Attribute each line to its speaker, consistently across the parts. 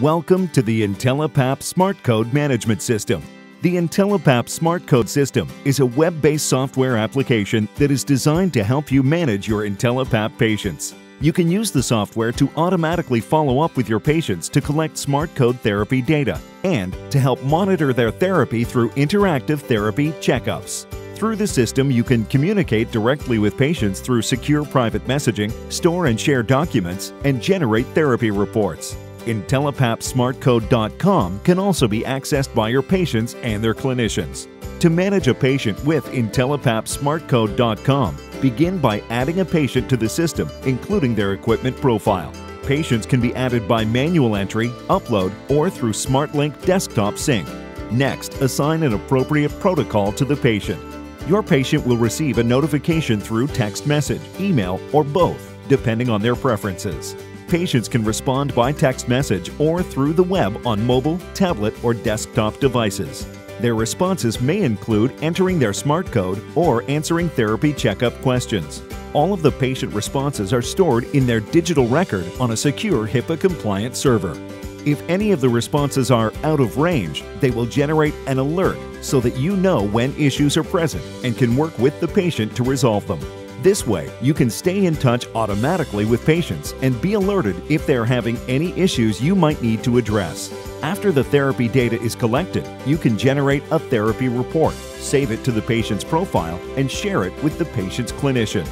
Speaker 1: Welcome to the IntelliPAP Smart Code Management System. The IntelliPAP Smart Code System is a web-based software application that is designed to help you manage your IntelliPAP patients. You can use the software to automatically follow up with your patients to collect smart code therapy data and to help monitor their therapy through interactive therapy checkups. Through the system, you can communicate directly with patients through secure private messaging, store and share documents, and generate therapy reports. IntelliPAPSmartCode.com can also be accessed by your patients and their clinicians. To manage a patient with IntelliPAPSmartCode.com, begin by adding a patient to the system, including their equipment profile. Patients can be added by manual entry, upload, or through SmartLink Desktop Sync. Next, assign an appropriate protocol to the patient. Your patient will receive a notification through text message, email, or both, depending on their preferences. Patients can respond by text message or through the web on mobile, tablet, or desktop devices. Their responses may include entering their smart code or answering therapy checkup questions. All of the patient responses are stored in their digital record on a secure HIPAA-compliant server. If any of the responses are out of range, they will generate an alert so that you know when issues are present and can work with the patient to resolve them. This way, you can stay in touch automatically with patients and be alerted if they are having any issues you might need to address. After the therapy data is collected, you can generate a therapy report, save it to the patient's profile, and share it with the patient's clinician.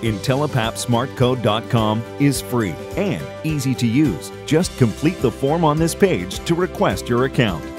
Speaker 1: IntelliPAPSmartCode.com is free and easy to use. Just complete the form on this page to request your account.